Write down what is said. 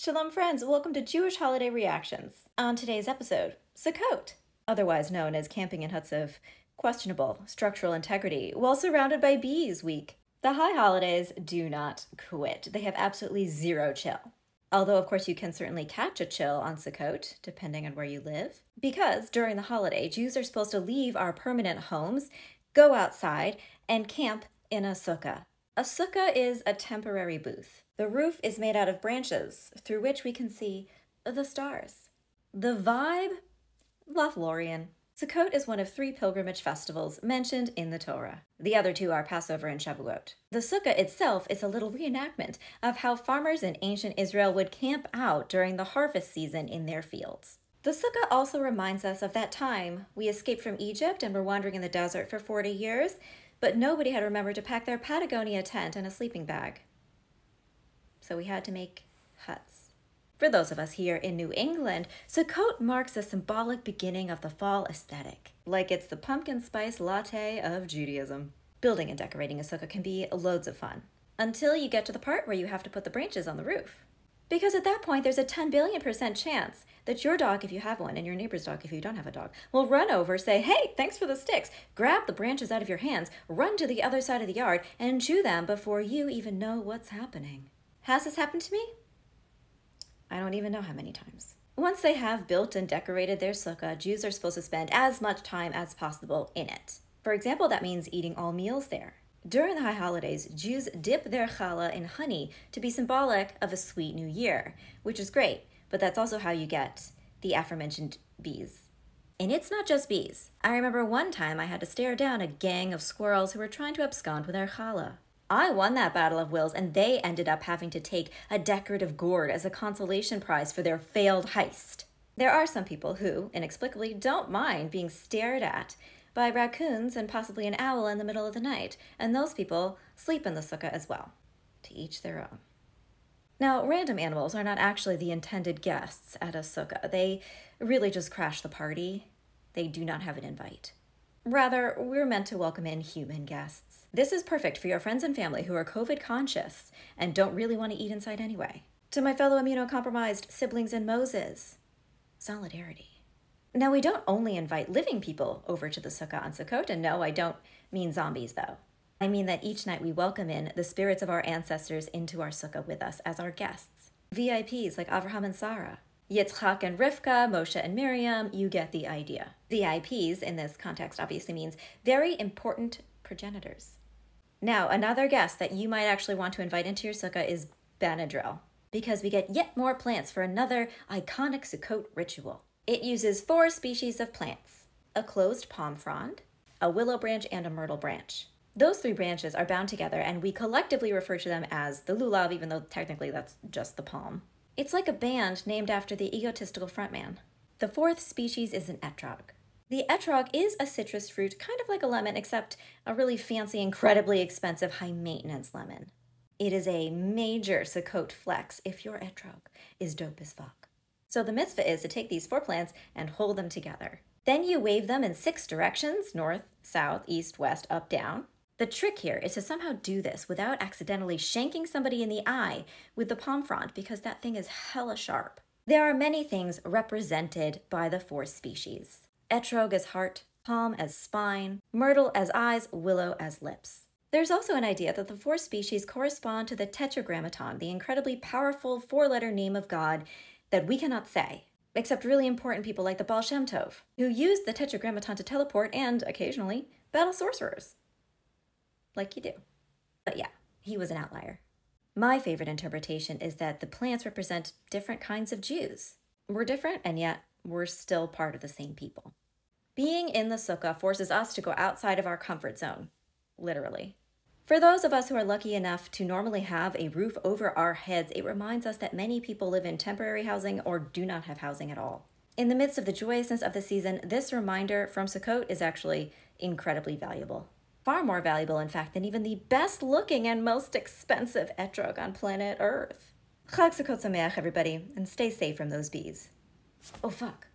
Shalom, friends. Welcome to Jewish Holiday Reactions. On today's episode, Sukkot, otherwise known as camping in huts of questionable structural integrity, while surrounded by bees week. The high holidays do not quit. They have absolutely zero chill. Although, of course, you can certainly catch a chill on Sukkot, depending on where you live. Because during the holiday, Jews are supposed to leave our permanent homes, go outside, and camp in a sukkah. A sukkah is a temporary booth. The roof is made out of branches through which we can see the stars. The vibe? Lothlorien. Sukkot is one of three pilgrimage festivals mentioned in the Torah. The other two are Passover and Shavuot. The sukkah itself is a little reenactment of how farmers in ancient Israel would camp out during the harvest season in their fields. The sukkah also reminds us of that time we escaped from Egypt and were wandering in the desert for 40 years but nobody had remembered to pack their Patagonia tent and a sleeping bag. So we had to make huts. For those of us here in New England, Sukkot marks a symbolic beginning of the fall aesthetic, like it's the pumpkin spice latte of Judaism. Building and decorating a sukkah can be loads of fun, until you get to the part where you have to put the branches on the roof. Because at that point, there's a 10 billion percent chance that your dog, if you have one, and your neighbor's dog, if you don't have a dog, will run over, say, Hey, thanks for the sticks, grab the branches out of your hands, run to the other side of the yard, and chew them before you even know what's happening. Has this happened to me? I don't even know how many times. Once they have built and decorated their sukkah, Jews are supposed to spend as much time as possible in it. For example, that means eating all meals there. During the high holidays, Jews dip their challah in honey to be symbolic of a sweet new year, which is great, but that's also how you get the aforementioned bees. And it's not just bees. I remember one time I had to stare down a gang of squirrels who were trying to abscond with their challah. I won that battle of wills, and they ended up having to take a decorative gourd as a consolation prize for their failed heist. There are some people who, inexplicably, don't mind being stared at by raccoons and possibly an owl in the middle of the night, and those people sleep in the sukkah as well. To each their own. Now, random animals are not actually the intended guests at a sukkah. They really just crash the party. They do not have an invite. Rather, we're meant to welcome in human guests. This is perfect for your friends and family who are COVID conscious and don't really want to eat inside anyway. To my fellow immunocompromised siblings in Moses, solidarity. Now, we don't only invite living people over to the sukkah on Sukkot, and no, I don't mean zombies though. I mean that each night we welcome in the spirits of our ancestors into our sukkah with us as our guests. VIPs like Avraham and Sarah, Yitzchak and Rivka, Moshe and Miriam, you get the idea. VIPs in this context obviously means very important progenitors. Now, another guest that you might actually want to invite into your sukkah is Benadryl, because we get yet more plants for another iconic Sukkot ritual. It uses four species of plants a closed palm frond, a willow branch, and a myrtle branch. Those three branches are bound together, and we collectively refer to them as the lulav, even though technically that's just the palm. It's like a band named after the egotistical frontman. The fourth species is an etrog. The etrog is a citrus fruit, kind of like a lemon, except a really fancy, incredibly expensive, high maintenance lemon. It is a major Sukkot flex if your etrog is dope as fuck. So the mitzvah is to take these four plants and hold them together. Then you wave them in six directions north, south, east, west, up, down. The trick here is to somehow do this without accidentally shanking somebody in the eye with the palm frond because that thing is hella sharp. There are many things represented by the four species etrog as heart, palm as spine, myrtle as eyes, willow as lips. There's also an idea that the four species correspond to the Tetragrammaton, the incredibly powerful four letter name of God that we cannot say, except really important people like the Baal Shem Tov, who used the Tetragrammaton to teleport and, occasionally, battle sorcerers. Like you do. But yeah, he was an outlier. My favorite interpretation is that the plants represent different kinds of Jews. We're different, and yet we're still part of the same people. Being in the sukkah forces us to go outside of our comfort zone, literally. For those of us who are lucky enough to normally have a roof over our heads, it reminds us that many people live in temporary housing or do not have housing at all. In the midst of the joyousness of the season, this reminder from Sukkot is actually incredibly valuable. Far more valuable, in fact, than even the best looking and most expensive etrog on planet Earth. Chag Sukkot Sameach, everybody, and stay safe from those bees. Oh, fuck.